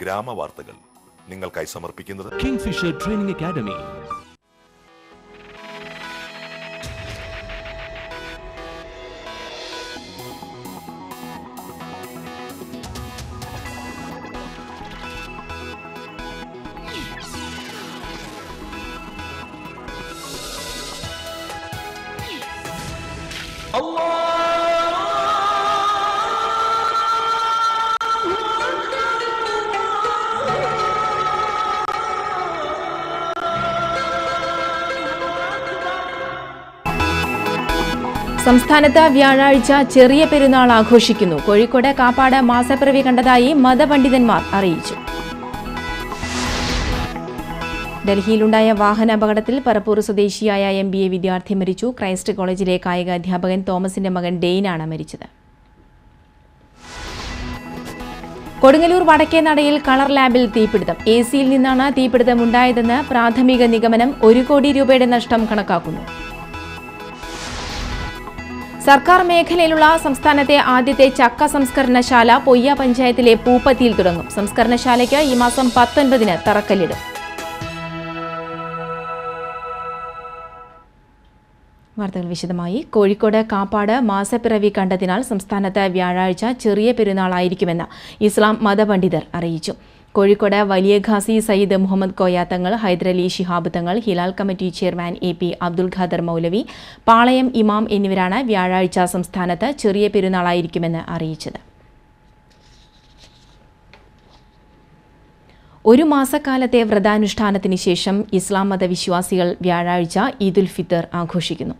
ഗ്രാമവാർത്തകൾ നിങ്ങൾക്കായി സമർപ്പിക്കുന്നത് king Fisher training Academy. സംസ്ഥാനത്ത് വ്യാഴാഴ്ച ചെറിയ പെരുന്നാൾ ആഘോഷിക്കുന്നു. കോഴിക്കോട് കാപ്പാട് മാസപ്പിറവി കണ്ടതായി മതപണ്ഡിതന്മാർ അറിയിച്ചു. ഡൽഹിയിലുണ്ടായ വാഹന അപകടത്തിൽ പറപ്പൂർ സ്വദേശിയായ എം ബി എ വിദ്യാർത്ഥി മരിച്ചു. ക്രൈസ്റ്റ് കോളേജിലെ കായിക അധ്യാപകൻ തോമസിന്റെ മകൻ ഡെയിനാണ് മരിച്ചത്. കൊടുങ്ങല്ലൂർ വടക്കേ നടയിൽ കളർ ലാബിൽ തീപിടുത്തം. എ സിയിൽ നിന്നാണ് തീപിടുത്തമുണ്ടായതെന്ന് പ്രാഥമിക നിഗമനം ഒരു കോടി രൂപയുടെ നഷ്ടം കണക്കാക്കുന്നു. സർക്കാർ മേഖലയിലുള്ള സംസ്ഥാനത്തെ ആദ്യത്തെ ചക്ക സംസ്കരണശാല പൊയ്യ പഞ്ചായത്തിലെ പൂപ്പത്തിയിൽ തുടങ്ങും. സംസ്കരണശാലയ്ക്ക് ഈ മാസം പത്തൊൻപതിന് തറക്കല്ലിടും. വാർത്തകൾ വിശദമായി. കോഴിക്കോട് കാപ്പാട് മാസപ്പിറവി കണ്ടതിനാൽ സംസ്ഥാനത്ത് വ്യാഴാഴ്ച ചെറിയ പെരുന്നാളായിരിക്കുമെന്ന് ഇസ്ലാം മതപണ്ഡിതർ അറിയിച്ചു. കോഴിക്കോട് വലിയ Khasi Sayyid Muhammad Koyathangal Hyderali Shihab Thangal Hilal committee chairman A P Abdul Khader Maulavi Palayam ഇമാം എന്നിവരാണ് വ്യാഴാഴ്ച സംസ്ഥാനത്ത് ചെറിയ പെരുന്നാളായിരിക്കുമെന്ന് അറിയിച്ചത്. ഒരു മാസക്കാലത്തെ വ്രതാനുഷ്ഠാനത്തിന് ശേഷം ഇസ്ലാം മതവിശ്വാസികൾ വ്യാഴാഴ്ച ഈദുൽ ഫിത്തർ ആഘോഷിക്കുന്നു.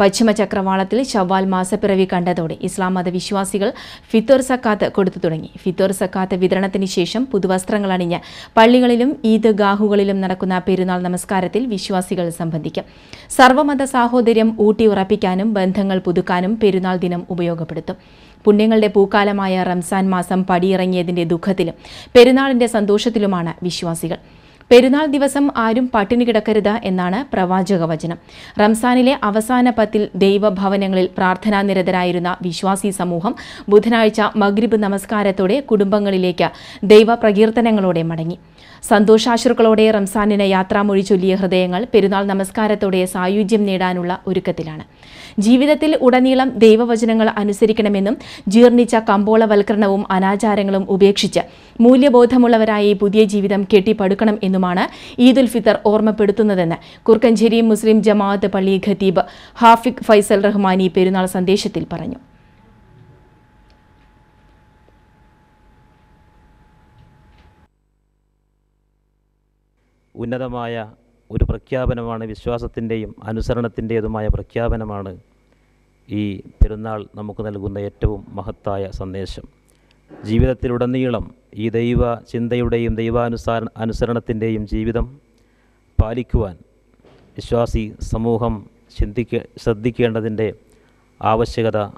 പശ്ചിമ ചക്രവാളത്തിൽ ഷവ്വാൽ മാസപ്പിറവി കണ്ടതോടെ ഇസ്ലാം മതവിശ്വാസികൾ ഫിത്തർ സക്കാത്ത് കൊടുത്തു തുടങ്ങി. ഫിത്തർ സക്കാത്ത് വിതരണത്തിന് ശേഷം പുതുവസ്ത്രങ്ങൾ അണിഞ്ഞ് പള്ളികളിലും ഈദ് ഗാഹുകളിലും നടക്കുന്ന പെരുന്നാൾ നമസ്കാരത്തിൽ വിശ്വാസികൾ സംബന്ധിക്കും. സർവമത സാഹോദര്യം ഊട്ടിയുറപ്പിക്കാനും ബന്ധങ്ങൾ പുതുക്കാനും പെരുന്നാൾ ദിനം ഉപയോഗപ്പെടുത്തും. പുണ്യങ്ങളുടെ പൂക്കാലമായ റംസാൻ മാസം പടിയിറങ്ങിയതിന്റെ ദുഃഖത്തിലും പെരുന്നാളിന്റെ സന്തോഷത്തിലുമാണ് വിശ്വാസികൾ. പെരുന്നാൾ ദിവസം ആരും പട്ടിണി കിടക്കരുത് എന്നാണ് പ്രവാചക വചനം. റംസാനിലെ അവസാന പത്തിൽ ദൈവഭവനങ്ങളിൽ പ്രാർത്ഥനാ നിരതരായിരുന്ന വിശ്വാസി സമൂഹം ബുധനാഴ്ച മഗ്രിബ് നമസ്കാരത്തോടെ കുടുംബങ്ങളിലേക്ക് ദൈവപ്രകീർത്തനങ്ങളോടെ മടങ്ങി. സന്തോഷാശ്രുക്കളോടെ റംസാനിന് യാത്രാമൊഴി ചൊല്ലിയ ഹൃദയങ്ങൾ പെരുന്നാൾ നമസ്കാരത്തോടെ സായുജ്യം നേടാനുള്ള ഒരുക്കത്തിലാണ്. ജീവിതത്തിൽ ഉടനീളം ദൈവവചനങ്ങൾ അനുസരിക്കണമെന്നും ജീർണിച്ച കമ്പോളവൽക്കരണവും അനാചാരങ്ങളും ഉപേക്ഷിച്ച് മൂല്യബോധമുള്ളവരായി പുതിയ ജീവിതം കെട്ടിപ്പടുക്കണം എന്നുമാണ് ഈദുൽ ഫിത്തർ ഓർമ്മപ്പെടുത്തുന്നതെന്ന് കുർക്കഞ്ചേരി മുസ്ലിം ജമാഅത്ത് പള്ളി ഖത്തീബ് ഹാഫിഖ് ഫൈസൽ റഹ്മാനി പെരുന്നാൾ സന്ദേശത്തിൽ പറഞ്ഞു. ഉന്നതമായ ഒരു പ്രഖ്യാപനമാണ് വിശ്വാസത്തിന്റെയും അനുസരണത്തിന്റേതുമായ പ്രഖ്യാപനമാണ് ഈ പെരുന്നാൾ നമുക്ക് നൽകുന്ന ഏറ്റവും മഹത്തായ സന്ദേശം. ജീവിതത്തിലുടനീളം ഈ ദൈവ ചിന്തയുടെയും ദൈവാനുസാര അനുസരണത്തിന്റെയും ജീവിതം പാലിക്കുവാൻ വിശ്വാസി സമൂഹം ചിന്തിക്ക ശ്രദ്ധിക്കേണ്ടതിന്റെ ആവശ്യകത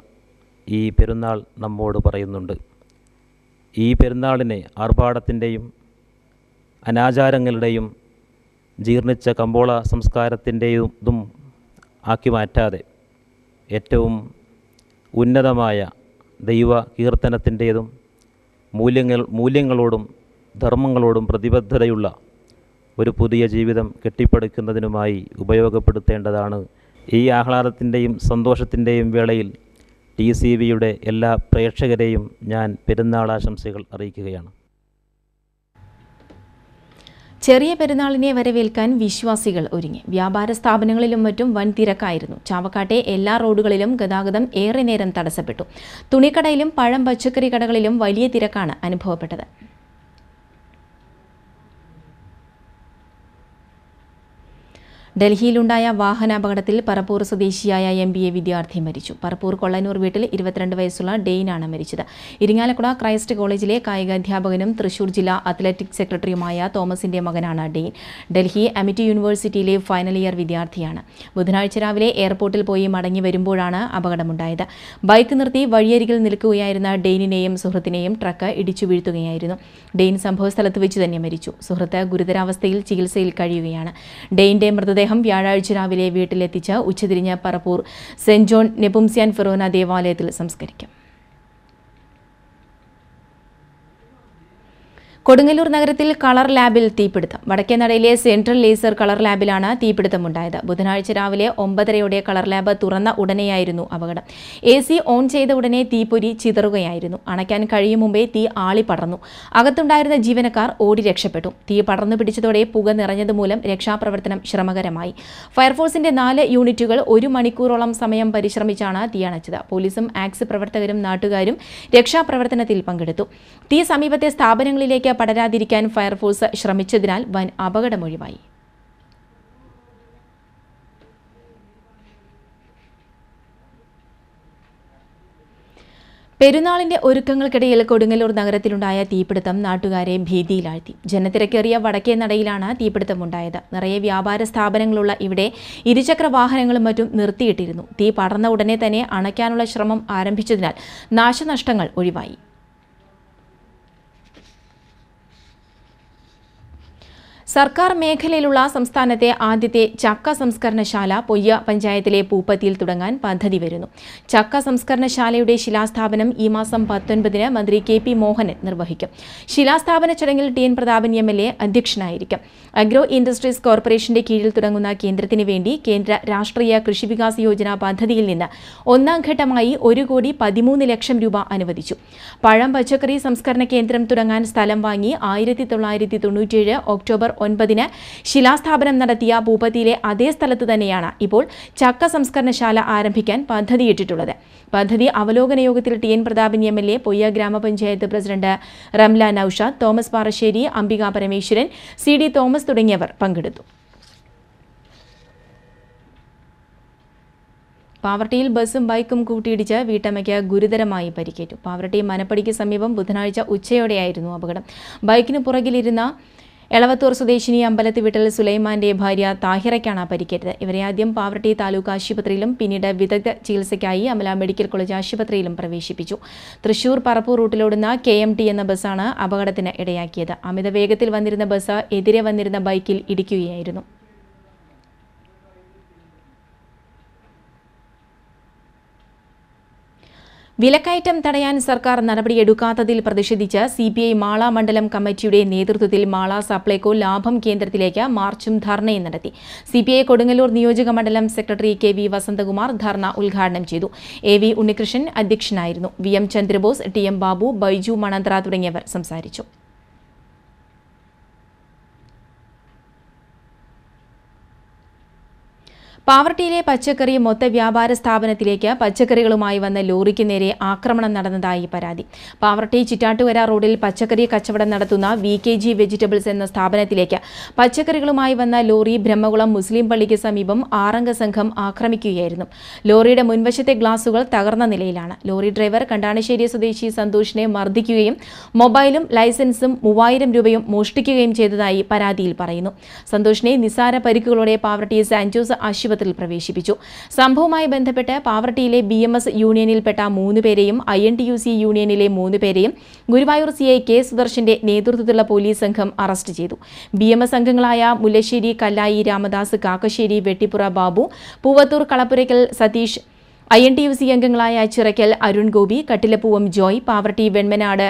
ഈ പെരുന്നാൾ നമ്മോട് പറയുന്നുണ്ട്. ഈ പെരുന്നാളിനെ ആർഭാടത്തിന്റെയും അനാചാരങ്ങളുടെയും ജീർണിച്ച കമ്പോള സംസ്കാരത്തിന്റെയും ഇതും ആക്കി മാറ്റാതെ ഏറ്റവും ഉന്നതമായ ദൈവ കീർത്തനത്തിന്റേതും മൂല്യങ്ങൾ മൂല്യങ്ങളോടും ധർമ്മങ്ങളോടും പ്രതിബദ്ധതയുള്ള ഒരു പുതിയ ജീവിതം കെട്ടിപ്പടുക്കുന്നതിനുമായി ഉപയോഗപ്പെടുത്തേണ്ടതാണ്. ഈ ആഹ്ലാദത്തിന്റെയും സന്തോഷത്തിന്റെയും വേളയിൽ ടി സി വിയുടെ എല്ലാ പ്രേക്ഷകരെയും ഞാൻ പെരുന്നാളാശംസകൾ അറിയിക്കുകയാണ്. ചെറിയ പെരുന്നാളിനെ വരവേൽക്കാൻ വിശ്വാസികൾ ഒരുങ്ങി. വ്യാപാര സ്ഥാപനങ്ങളിലും മറ്റും വൻ തിരക്കായിരുന്നു. ചാവക്കാട്ടെ എല്ലാ റോഡുകളിലും ഗതാഗതം ഏറെ നേരം തടസ്സപ്പെട്ടു. തുണിക്കടയിലും പഴം പച്ചക്കറി കടകളിലും വലിയ തിരക്കാണ് അനുഭവപ്പെട്ടത്. ഡൽഹിയിലുണ്ടായ വാഹനാപകടത്തിൽ പറപ്പൂർ സ്വദേശിയായ എം ബി എ വിദ്യാർത്ഥി മരിച്ചു. പറപ്പൂർ കൊള്ളനൂർ വീട്ടിൽ ഇരുപത്തിരണ്ട് വയസ്സുള്ള ഡെയിനാണ് മരിച്ചത്. ഇരിങ്ങാലക്കുട ക്രൈസ്റ്റ് കോളേജിലെ കായികാധ്യാപകനും തൃശൂർ ജില്ലാ അത്ലറ്റിക് സെക്രട്ടറിയുമായ തോമസിന്റെ മകനാണ് ഡെയിൻ. ഡൽഹി അമിറ്റി യൂണിവേഴ്സിറ്റിയിലെ ഫൈനൽ ഇയർ വിദ്യാർത്ഥിയാണ്. ബുധനാഴ്ച രാവിലെ എയർപോർട്ടിൽ പോയി മടങ്ങി വരുമ്പോഴാണ് അപകടമുണ്ടായത്. ബൈക്ക് നിർത്തി വഴിയരികിൽ നിൽക്കുകയായിരുന്ന ഡെയിനിനെയും സുഹൃത്തിനെയും ട്രക്ക് ഇടിച്ചു വീഴ്ത്തുകയായിരുന്നു. ഡെയിൻ സംഭവസ്ഥലത്ത് വെച്ച് തന്നെ മരിച്ചു. സുഹൃത്ത് ഗുരുതരാവസ്ഥയിൽ ചികിത്സയിൽ കഴിയുകയാണ്. ഡെയിന്റെ മൃതദേഹം വ്യാഴാഴ്ച രാവിലെ വീട്ടിലെത്തിച്ച് ഉച്ചതിരിഞ്ഞ് Parappur saint John Nepomucene forane ദേവാലയത്തിൽ സംസ്കരിക്കും. കൊടുങ്ങല്ലൂർ നഗരത്തിൽ കളർ ലാബിൽ തീപിടുത്തം. വടക്കേനടയിലെ സെൻട്രൽ ലേസർ കളർ ലാബിലാണ് തീപിടുത്തമുണ്ടായത്. ബുധനാഴ്ച രാവിലെ ഒമ്പതരയോടെ കളർ ലാബ് തുറന്ന ഉടനെയായിരുന്നു അപകടം. എ സി ഓൺ ചെയ്ത ഉടനെ തീപ്പൊരി ചിതറുകയായിരുന്നു. അണയ്ക്കാൻ കഴിയും മുമ്പേ തീ ആളി പടർന്നു. അകത്തുണ്ടായിരുന്ന ജീവനക്കാർ ഓടി രക്ഷപ്പെട്ടു. തീ പടർന്നു പിടിച്ചതോടെ പുക നിറഞ്ഞതുമൂലം രക്ഷാപ്രവർത്തനം ശ്രമകരമായി. ഫയർഫോഴ്സിന്റെ നാല് യൂണിറ്റുകൾ ഒരു മണിക്കൂറോളം സമയം പരിശ്രമിച്ചാണ് തീ അണച്ചത്. പോലീസും ആക്സ് പ്രവർത്തകരും നാട്ടുകാരും രക്ഷാപ്രവർത്തനത്തിൽ പങ്കെടുത്തു. തീ സമീപത്തെ സ്ഥാപനങ്ങളിലേക്ക് പടരാതിരിക്കാൻ ഫയർഫോഴ്സ് ശ്രമിച്ചതിനാൽ വൻ അപകടമൊഴിവായി. പെരുന്നാളിന്റെ ഒരുക്കങ്ങൾക്കിടയിൽ കൊടുങ്ങല്ലൂർ നഗരത്തിലുണ്ടായ തീപിടുത്തം നാട്ടുകാരെ ഭീതിയിലാഴ്ത്തി. ജനത്തിരക്കേറിയ വടക്കേ നടയിലാണ് തീപിടുത്തമുണ്ടായത്. നിറയെ വ്യാപാര സ്ഥാപനങ്ങളുള്ള ഇവിടെ ഇരുചക്ര വാഹനങ്ങളും മറ്റും നിർത്തിയിട്ടിരുന്നു. തീ പടർന്ന ഉടനെ തന്നെ അണയ്ക്കാനുള്ള ശ്രമം ആരംഭിച്ചതിനാൽ നാശനഷ്ടങ്ങൾ ഒഴിവായി. സർക്കാർ മേഖലയിലുള്ള സംസ്ഥാനത്തെ ആദ്യത്തെ ചക്ക സംസ്കരണശാല പൊയ്യ പഞ്ചായത്തിലെ പൂപ്പത്തിയിൽ തുടങ്ങാൻ പദ്ധതി വരുന്നു. ചക്ക സംസ്കരണശാലയുടെ ശിലാസ്ഥാപനം ഈ മാസം പത്തൊൻപതിന് മന്ത്രി കെ പി മോഹനൻ നിർവഹിക്കും. ശിലാസ്ഥാപന ചടങ്ങിൽ T N Prathapan M L A അധ്യക്ഷനായിരിക്കും. അഗ്രോ ഇൻഡസ്ട്രീസ് കോർപ്പറേഷന്റെ കീഴിൽ തുടങ്ങുന്ന കേന്ദ്രത്തിന് വേണ്ടി കേന്ദ്ര രാഷ്ട്രീയ കൃഷി വികാസ് യോജന പദ്ധതിയിൽ നിന്ന് ഒന്നാം ഘട്ടമായി ഒരു കോടി പതിമൂന്ന് ലക്ഷം രൂപ അനുവദിച്ചു. പഴം പച്ചക്കറി സംസ്കരണ കേന്ദ്രം തുടങ്ങാൻ സ്ഥലം വാങ്ങി ആയിരത്തി തൊള്ളായിരത്തി തൊണ്ണൂറ്റിയേഴ് ഒക്ടോബർ ഒൻപതിന് ശിലാസ്ഥാപനം നടത്തിയ ഭൂപതിയിലെ അതേ സ്ഥലത്ത് തന്നെയാണ് ഇപ്പോൾ ചക്ക സംസ്കരണശാല ആരംഭിക്കാൻ പദ്ധതിയിട്ടിട്ടുള്ളത്. പദ്ധതി അവലോകന യോഗത്തിൽ T N Prathapan M L A Poyya ഗ്രാമപഞ്ചായത്ത് president Ramla Noushad Thomas Parassery Ambika Parameswaran C D Thomas തുടങ്ങിയവർ പങ്കെടുത്തു. പാവർട്ടിയിൽ ബസ്സും ബൈക്കും കൂട്ടിയിടിച്ച് വീട്ടമ്മയ്ക്ക് ഗുരുതരമായി പരിക്കേറ്റു. പാവർട്ടി മനപ്പടിക്ക് സമീപം ബുധനാഴ്ച ഉച്ചയോടെയായിരുന്നു അപകടം. ബൈക്കിന് പുറകിലിരുന്ന എളവത്തൂർ സ്വദേശിനി അമ്പലത്ത് വിട്ടൽ സുലൈമാന്റെ ഭാര്യ താഹിറയ്ക്കാണ് പരിക്കേറ്റത്. ഇവരെ ആദ്യം പാവർട്ടി താലൂക്ക് ആശുപത്രിയിലും പിന്നീട് വിദഗ്ധ ചികിത്സയ്ക്കായി അമല മെഡിക്കൽ കോളേജ് ആശുപത്രിയിലും പ്രവേശിപ്പിച്ചു. തൃശൂർ പറപ്പൂർ റൂട്ടിലോടുന്ന കെ എം ടി എന്ന ബസ്സാണ് അപകടത്തിന് ഇടയാക്കിയത്. അമിത വേഗത്തിൽ വന്നിരുന്ന ബസ് എതിരെ വന്നിരുന്ന ബൈക്കിൽ ഇടിക്കുകയായിരുന്നു. വിലക്കയറ്റം തടയാൻ സർക്കാർ നടപടിയെടുക്കാത്തതിൽ പ്രതിഷേധിച്ച് സി പി ഐ മാള മണ്ഡലം കമ്മിറ്റിയുടെ നേതൃത്വത്തിൽ മാള സപ്ലൈകോ ലാഭം കേന്ദ്രത്തിലേക്ക് മാർച്ചും ധർണയും നടത്തി. സി പി ഐ കൊടുങ്ങല്ലൂർ നിയോജക മണ്ഡലം secretary K V Vasanthakumar dharna ഉദ്ഘാടനം ചെയ്തു. എ വി ഉണ്ണികൃഷ്ണൻ അധ്യക്ഷനായിരുന്നു. V M Chandrabose T M Babu Baiju Manathra തുടങ്ങിയവർ സംസാരിച്ചു. പാവർട്ടിയിലെ പച്ചക്കറി മൊത്ത വ്യാപാര സ്ഥാപനത്തിലേക്ക് പച്ചക്കറികളുമായി വന്ന ലോറിക്ക് നേരെ ആക്രമണം നടന്നതായി പരാതി. പാവർട്ടി ചിറ്റാട്ടുകര റോഡിൽ പച്ചക്കറി കച്ചവടം നടത്തുന്ന വി കെ ജി വെജിറ്റബിൾസ് എന്ന സ്ഥാപനത്തിലേക്ക് പച്ചക്കറികളുമായി വന്ന ലോറി ബ്രഹ്മകുളം മുസ്ലിം പള്ളിക്ക് സമീപം ആറംഗ സംഘം ആക്രമിക്കുകയായിരുന്നു. ലോറിയുടെ മുൻവശത്തെ ഗ്ലാസുകൾ തകർന്ന നിലയിലാണ്. ലോറി ഡ്രൈവർ കണ്ടാണശ്ശേരി സ്വദേശി സന്തോഷിനെ മർദ്ദിക്കുകയും മൊബൈലും ലൈസൻസും മൂവായിരം രൂപയും മോഷ്ടിക്കുകയും ചെയ്തതായി പരാതിയിൽ പറയുന്നു. സന്തോഷിനെ നിസാര പരിക്കുകളോടെ പാവർട്ടി സാൻജോസ് ജോസ് ആശുപത്രിയിൽ പ്രവേശിപ്പിച്ചു. സംഭവവുമായി ബന്ധപ്പെട്ട് പാവർട്ടിയിലെ ബി എം എസ് യൂണിയനിൽപ്പെട്ട മൂന്ന് പേരെയും I N T U C യൂണിയനിലെ മൂന്ന് പേരെയും ഗുരുവായൂർ സി ഐ കെ സുദർശന്റെ നേതൃത്വത്തിലുള്ള പോലീസ് സംഘം അറസ്റ്റ് ചെയ്തു. ബി എം എസ് അംഗങ്ങളായ Mullassery Kallayi Ramadas Kakkassery Vettippura Babu Poovathur Kalappurakkal Satheesh I N T U C അംഗങ്ങളായ ചിറക്കൽ അരുൺ ഗോപി കട്ടിലപ്പൂവം ജോയ് പാവർട്ടി വെൺമനാട്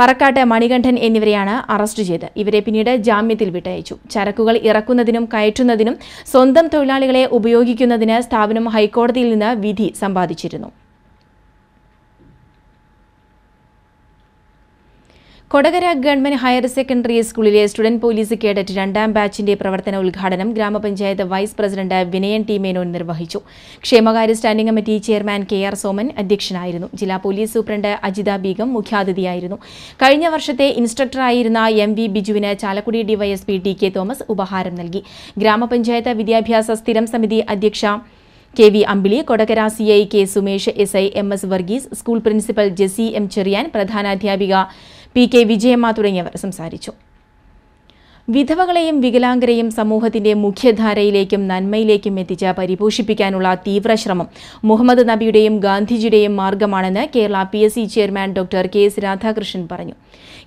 പറക്കാട്ട് മണികണ്ഠൻ എന്നിവരെയാണ് അറസ്റ്റ് ചെയ്ത്. ഇവരെ പിന്നീട് ജാമ്യത്തിൽ വിട്ടയച്ചു. ചരക്കുകൾ ഇറക്കുന്നതിനും കയറ്റുന്നതിനും സ്വന്തം തൊഴിലാളികളെ ഉപയോഗിക്കുന്നതിന് സ്ഥാപനം ഹൈക്കോടതിയിൽ നിന്ന് വിധി സമ്പാദിച്ചിരുന്നു. കൊടകര ഗവൺമെന്റ് ഹയർ സെക്കൻഡറി സ്കൂളിലെ സ്റ്റുഡന്റ് പോലീസ് കേഡറ്റ് രണ്ടാം ബാച്ചിന്റെ പ്രവർത്തന ഉദ്ഘാടനം ഗ്രാമപഞ്ചായത്ത് vice president Vinayan T Menon നിർവഹിച്ചു. ക്ഷേമകാര്യ standing committee chairman K R Soman അധ്യക്ഷനായിരുന്നു. ജില്ലാ പോലീസ് സൂപ്രണ്ട് അജിത ബീഗം മുഖ്യാതിഥിയായിരുന്നു. കഴിഞ്ഞ വർഷത്തെ ഇൻസ്ട്രക്ടറായിരുന്ന M V ബിജുവിന് Chalakudy DYSP T K Thomas ഉപഹാരം നൽകി. ഗ്രാമപഞ്ചായത്ത് വിദ്യാഭ്യാസ സ്ഥിരം സമിതി അധ്യക്ഷ K V Ambili Kodakara C I K Sumesh S I M S Varghese school principal Jessy M Cherian പ്രധാനാധ്യാപിക P K Vijayamma തുടങ്ങിയവർ സംസാരിച്ചു. വിധവകളെയും വികലാംഗരെയും സമൂഹത്തിന്റെ മുഖ്യധാരയിലേക്കും നന്മയിലേക്കും എത്തിച്ച പരിപോഷിപ്പിക്കാനുള്ള തീവ്രശ്രമം മുഹമ്മദ് നബിയുടെയും ഗാന്ധിജിയുടെയും മാർഗമാണെന്ന് Kerala P chairman doctor K S Radhakrishnan പറഞ്ഞു.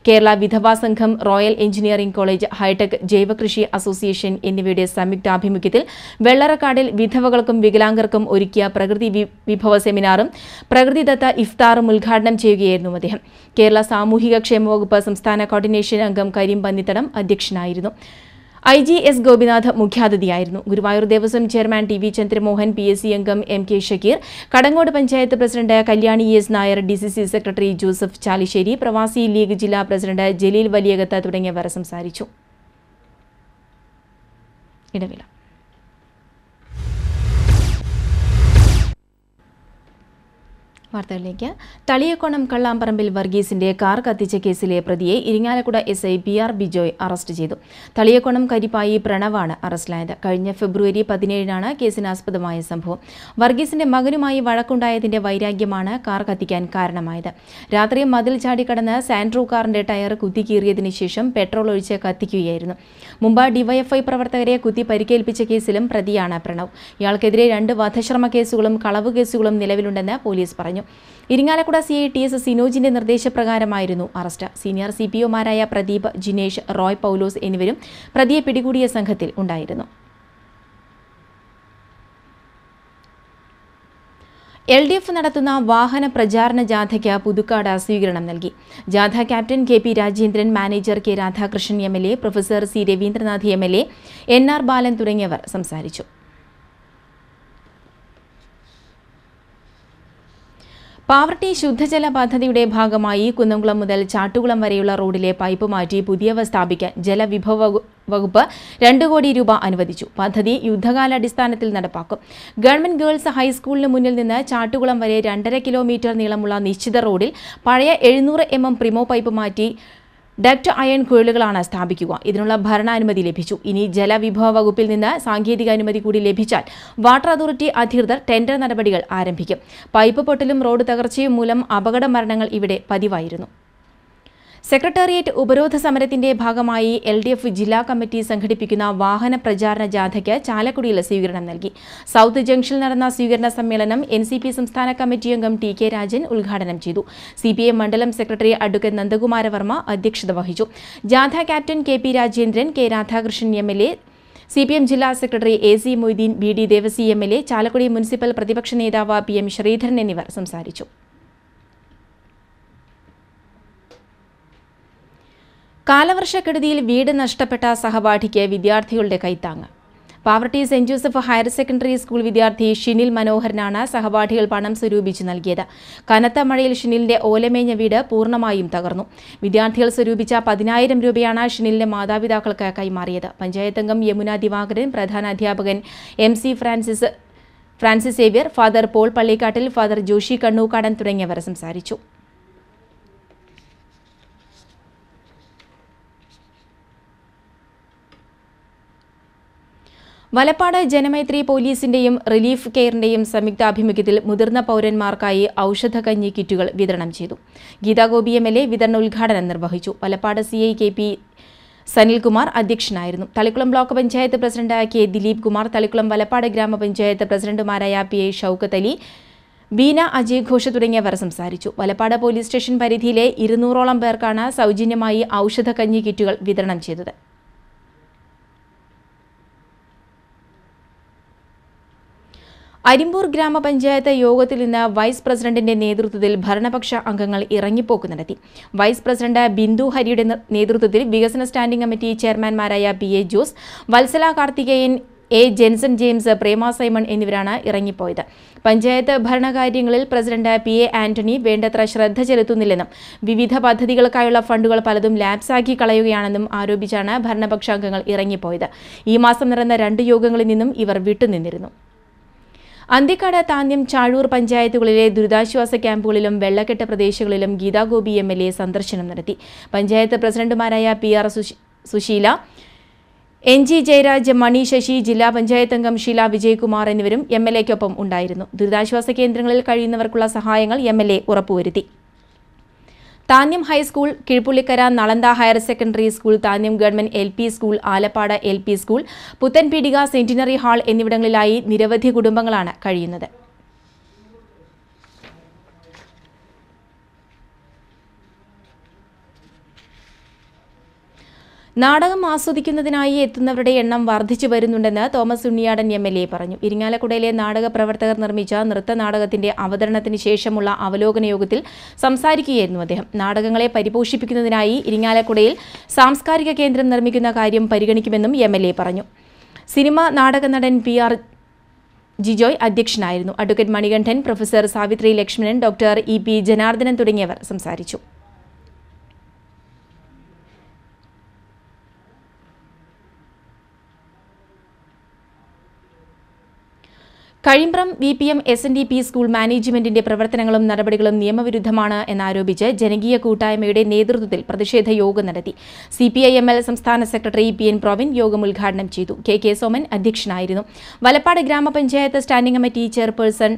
കേരള വിധവാ സംഘം റോയൽ എഞ്ചിനീയറിംഗ് കോളേജ് ഹൈടെക് ജൈവകൃഷി അസോസിയേഷൻ എന്നിവയുടെ സംയുക്താഭിമുഖ്യത്തിൽ വെള്ളറക്കാടിൽ വിധവകൾക്കും വികലാംഗർക്കും ഒരുക്കിയ പ്രകൃതി വിഭവ സെമിനാറും പ്രകൃതിദത്ത ഇഫ്താറും ഉദ്ഘാടനം ചെയ്യുകയായിരുന്നു അദ്ദേഹം. കേരള സാമൂഹിക ക്ഷേമ വകുപ്പ് സംസ്ഥാന കോർഡിനേഷൻ അംഗം കരീം പന്നിത്തടം അധ്യക്ഷനായിരുന്നു. I G S Gopinath മുഖ്യാതിഥിയായിരുന്നു. Guruvayur Devaswom chairman T V Chandramohan P S C അംഗം M K Shakeer Kadangode panchayat president Kalyani S Nair D C C secretary Joseph Chalissery പ്രവാസി ലീഗ് ജില്ലാ പ്രസിഡന്റ് ജലീൽ വലിയകത്ത് തുടങ്ങിയവർ സംസാരിച്ചു. ഇടവേള. വാർത്തകളിലേക്ക്. തളിയക്കോണം കള്ളാമ്പറമ്പിൽ വർഗീസിന്റെ കാർ കത്തിച്ച കേസിലെ പ്രതിയെ Irinjalakuda S I P R Bijoy arrest ചെയ്തു. തളിയക്കോണം കരിപ്പായി പ്രണവാണ് അറസ്റ്റിലായത്. കഴിഞ്ഞ ഫെബ്രുവരി പതിനേഴിനാണ് കേസിനാസ്പദമായ സംഭവം. വർഗീസിന്റെ മകനുമായി വഴക്കുണ്ടായതിന്റെ വൈരാഗ്യമാണ് കാർ കത്തിക്കാൻ കാരണമായത്. രാത്രി മതിൽ ചാടിക്കടന്ന് സാൻഡ്രൂ കാറിന്റെ ടയർ കുത്തിക്കീറിയതിനു ശേഷം പെട്രോൾ ഒഴിച്ച് കത്തിക്കുകയായിരുന്നു. മുമ്പ് ഡിവൈഎഫ്ഐ പ്രവർത്തകരെ കുത്തി പരിക്കേൽപ്പിച്ച കേസിലും പ്രതിയാണ് പ്രണവ്. ഇയാൾക്കെതിരെ രണ്ട് വധശ്രമ കേസുകളും കളവ് കേസുകളും നിലവിലുണ്ടെന്ന് പോലീസ് പറഞ്ഞു. Irinjalakuda C I T S സിനോജിന്റെ നിർദ്ദേശപ്രകാരമായിരുന്നു അറസ്റ്റ്. സീനിയർ സി പി ഒമാരായ പ്രദീപ് ജിനേഷ് റോയ് പൗലോസ് എന്നിവരും പ്രതിയെ പിടികൂടിയ സംഘത്തിൽ ഉണ്ടായിരുന്നു. എൽ ഡി എഫ് നടത്തുന്ന വാഹന പ്രചാരണ ജാഥയ്ക്ക് പുതുക്കാട് സ്വീകരണം നൽകി. ജാഥ captain K P Rajendran manager K Radhakrishnan M L A professor C Raveendranath M L A N R Balan തുടങ്ങിയവർ സംസാരിച്ചു. പാവർട്ടി ശുദ്ധജല പദ്ധതിയുടെ ഭാഗമായി കുന്നംകുളം മുതൽ ചാട്ടുകുളം വരെയുള്ള റോഡിലെ പൈപ്പ് മാറ്റി പുതിയവ സ്ഥാപിക്കാൻ ജലവിഭവ വകുപ്പ് രണ്ട് കോടി രൂപ അനുവദിച്ചു. പദ്ധതി യുദ്ധകാലാടിസ്ഥാനത്തിൽ നടപ്പാക്കും. ഗവൺമെന്റ് ഗേൾസ് ഹൈസ്കൂളിന് മുന്നിൽ നിന്ന് ചാട്ടുകുളം വരെ രണ്ടര കിലോമീറ്റർ നീളമുള്ള നിശ്ചിത റോഡിൽ പഴയ എഴുന്നൂറ് എം എം പ്രിമോ പൈപ്പ് മാറ്റി ഡക്ട് അയൺ കുഴലുകളാണ് സ്ഥാപിക്കുക. ഇതിനുള്ള ഭരണാനുമതി ലഭിച്ചു. ഇനി ജലവിഭവ വകുപ്പിൽ നിന്ന് സാങ്കേതിക അനുമതി കൂടി ലഭിച്ചാൽ വാട്ടർ അതോറിറ്റി അധികൃതർ ടെൻഡർ നടപടികൾ ആരംഭിക്കും. പൈപ്പ് പൊട്ടലും റോഡ് തകർച്ചയും മൂലം അപകട മരണങ്ങൾ ഇവിടെ പതിവായിരുന്നു. സെക്രട്ടേറിയറ്റ് ഉപരോധ സമരത്തിന്റെ ഭാഗമായി എൽ ഡി എഫ് ജില്ലാ കമ്മിറ്റി സംഘടിപ്പിക്കുന്ന വാഹന പ്രചാരണ ജാഥയ്ക്ക് ചാലക്കുടിയിൽ സ്വീകരണം നൽകി. സൗത്ത് ജംഗ്ഷനിൽ നടന്ന സ്വീകരണ സമ്മേളനം എൻ സി പി സംസ്ഥാന കമ്മിറ്റി അംഗം ടി കെ രാജൻ ഉദ്ഘാടനം ചെയ്തു. സി പി എം മണ്ഡലം സെക്രട്ടറി അഡ്വക്കേറ്റ് നന്ദകുമാരവർമ്മ അധ്യക്ഷത വഹിച്ചു. ജാഥ captain K P Rajendran K Radhakrishnan M L A C P M ജില്ലാ secretary A C Moideen B D Devasi M L A Chalakudy municipal പ്രതിപക്ഷ നേതാവ് P M Sreedharan എന്നിവർ സംസാരിച്ചു. കാലവർഷക്കെടുതിയിൽ വീട് നഷ്ടപ്പെട്ട സഹപാഠിക്ക് വിദ്യാർത്ഥികളുടെ കൈത്താങ്ങ്. Pavaratty saint Joseph higher secondary school വിദ്യാർത്ഥി ഷിനിൽ മനോഹരനാണ് സഹപാഠികൾ പണം സ്വരൂപിച്ച് നൽകിയത്. കനത്ത മഴയിൽ ഷിനിലിന്റെ ഓലമേഞ്ഞ വീട് പൂർണമായും തകർന്നു. വിദ്യാർത്ഥികൾ സ്വരൂപിച്ച പതിനായിരം രൂപയാണ് ഷിനിലിന്റെ മാതാപിതാക്കൾക്ക് കൈമാറിയത്. പഞ്ചായത്ത് അംഗം യമുന ദിവാകരൻ പ്രധാന അധ്യാപകൻ M C Francis Francis Xavier father Paul Pallikkattil father Joshy Kannukkadan തുടങ്ങിയവർ സംസാരിച്ചു. വലപ്പാട് ജനമൈത്രി പോലീസിന്റെയും റിലീഫ് കെയറിന്റെയും സംയുക്താഭിമുഖ്യത്തിൽ മുതിർന്ന ഔഷധ കഞ്ഞി കിറ്റുകൾ വിതരണം ചെയ്തു. ഗീതാഗോപി എം എൽ എ വിതരണ ഉദ്ഘാടനം നിർവഹിച്ചു. Valappad C I K P Sanilkumar അധ്യക്ഷനായിരുന്നു. തളിക്കുളം ബ്ലോക്ക് പഞ്ചായത്ത് പ്രസിഡന്റായ കെ ദിലീപ് കുമാർ തളിക്കുളം വലപ്പാട് ഗ്രാമപഞ്ചായത്ത് പ്രസിഡന്റുമാരായ പി എ ഷൌക്കത്ത് അലി ബീന അജയ് ഘോഷ് തുടങ്ങിയവർ സംസാരിച്ചു. വലപ്പാട് പോലീസ് സ്റ്റേഷൻ പരിധിയിലെ ഇരുന്നൂറോളം പേർക്കാണ് സൗജന്യമായി ഔഷധ കഞ്ഞി കിറ്റുകൾ വിതരണം ചെയ്തത്. അരിമ്പൂർ ഗ്രാമപഞ്ചായത്ത് യോഗത്തിൽ നിന്ന് വൈസ് പ്രസിഡന്റിന്റെ നേതൃത്വത്തിൽ ഭരണപക്ഷ അംഗങ്ങൾ ഇറങ്ങിപ്പോക്ക് നടത്തി. വൈസ് പ്രസിഡന്റ് ബിന്ദു ഹരിയുടെ നേതൃത്വത്തിൽ വികസന standing committee ചെയർമാൻമാരായ P A Jose Valsala Karthikeyan A Jenson James Prema Simon എന്നിവരാണ് ഇറങ്ങിപ്പോയത്. പഞ്ചായത്ത് ഭരണകാര്യങ്ങളിൽ പ്രസിഡന്റ് പി എ ആന്റണി വേണ്ടത്ര ശ്രദ്ധ ചെലുത്തുന്നില്ലെന്നും വിവിധ പദ്ധതികൾക്കായുള്ള ഫണ്ടുകൾ പലതും ലാപ്സാക്കി കളയുകയാണെന്നും ആരോപിച്ചാണ് ഭരണപക്ഷാംഗങ്ങൾ ഇറങ്ങിപ്പോയത്. ഈ മാസം നടന്ന രണ്ട് യോഗങ്ങളിൽ നിന്നും ഇവർ വിട്ടുനിന്നിരുന്നു. അന്തിക്കാട് താന്യം ചാഴൂർ പഞ്ചായത്തുകളിലെ ദുരിതാശ്വാസ ക്യാമ്പുകളിലും വെള്ളക്കെട്ട് പ്രദേശങ്ങളിലും ഗീതാഗോപി എം എൽ എ സന്ദർശനം നടത്തി. പഞ്ചായത്ത് പ്രസിഡന്റുമാരായ P R Susheela N G Jayaraj Mani Sasi ജില്ലാ പഞ്ചായത്ത് അംഗം ഷീല വിജയകുമാർ എന്നിവരും എം എൽ എക്കൊപ്പം ഉണ്ടായിരുന്നു. ദുരിതാശ്വാസ കേന്ദ്രങ്ങളിൽ കഴിയുന്നവർക്കുള്ള സഹായങ്ങൾ എം എൽ എ ഉറപ്പുവരുത്തി. Thanniyam high school Kizhuppillikkara Nalanda higher secondary school Thanniyam government L P school Alappad L P school Puthenpeedika centenary hall എന്നിവിടങ്ങളിലായി നിരവധി കുടുംബങ്ങളാണ് കഴിയുന്നത്. നാടകം ആസ്വദിക്കുന്നതിനായി എത്തുന്നവരുടെ എണ്ണം വർദ്ധിച്ചു വരുന്നുണ്ടെന്ന് Thomas Unniyadan M L A പറഞ്ഞു. ഇരിങ്ങാലക്കുടയിലെ നാടക പ്രവർത്തകർ നിർമ്മിച്ച നൃത്ത നാടകത്തിന്റെ അവതരണത്തിന് ശേഷമുള്ള അവലോകന യോഗത്തിൽ സംസാരിക്കുകയായിരുന്നു അദ്ദേഹം. നാടകങ്ങളെ പരിപോഷിപ്പിക്കുന്നതിനായി ഇരിങ്ങാലക്കുടയിൽ സാംസ്കാരിക കേന്ദ്രം നിർമ്മിക്കുന്ന കാര്യം പരിഗണിക്കുമെന്നും എ പറഞ്ഞു. സിനിമ നാടക നടൻ പി ആർ ജിജോയ് അധ്യക്ഷനായിരുന്നു. Advocate Manikandan professor Savithri Lakshmanan doctor E P Janardhanan തുടങ്ങിയവർ സംസാരിച്ചു. Kazhimbram V P M S N D P school മാനേജ്മെന്റിന്റെ പ്രവർത്തനങ്ങളും നടപടികളും നിയമവിരുദ്ധമാണ് എന്നാരോപിച്ച് ജനകീയ കൂട്ടായ്മയുടെ നേതൃത്വത്തിൽ പ്രതിഷേധ യോഗം നടത്തി. C P I M L സംസ്ഥാന സെക്രട്ടറി പി എൻ പ്രോവിൻ യോഗം ഉദ്ഘാടനം ചെയ്തു. കെ കെ സോമൻ അധ്യക്ഷനായിരുന്നു. വലപ്പാട് ഗ്രാമപഞ്ചായത്ത് standing committee chairperson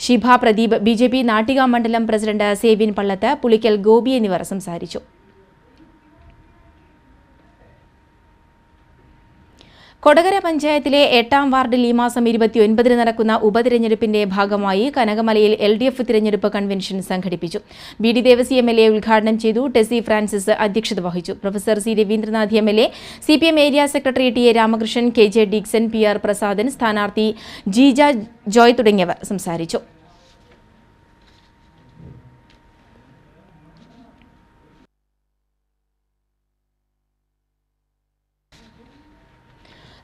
Shibha Pradeep B J P Nattika മണ്ഡലം പ്രസിഡന്റ് സേവ്യൻ പള്ളത്ത് പുളിക്കൽ ഗോപി എന്നിവർ സംസാരിച്ചു. കൊടകര പഞ്ചായത്തിലെ എട്ടാം വാർഡിൽ ഈ മാസം ഇരുപത്തിയൊൻപതിന് നടക്കുന്ന ഉപതിരഞ്ഞെടുപ്പിന്റെ ഭാഗമായി കനകമലയിൽ എൽ ഡി എഫ് തിരഞ്ഞെടുപ്പ് കൺവെൻഷൻ സംഘടിപ്പിച്ചു. B D Devasi M L A ഉദ്ഘാടനം ചെയ്തു. ടെസി ഫ്രാൻസിസ് അധ്യക്ഷത വഹിച്ചു. Professor C Raveendranath M L A C P M area secretary T A Ramakrishnan K J Dixon P R Prasadan സ്ഥാനാർത്ഥി ജീജ ജോയ് തുടങ്ങിയവർ സംസാരിച്ചു.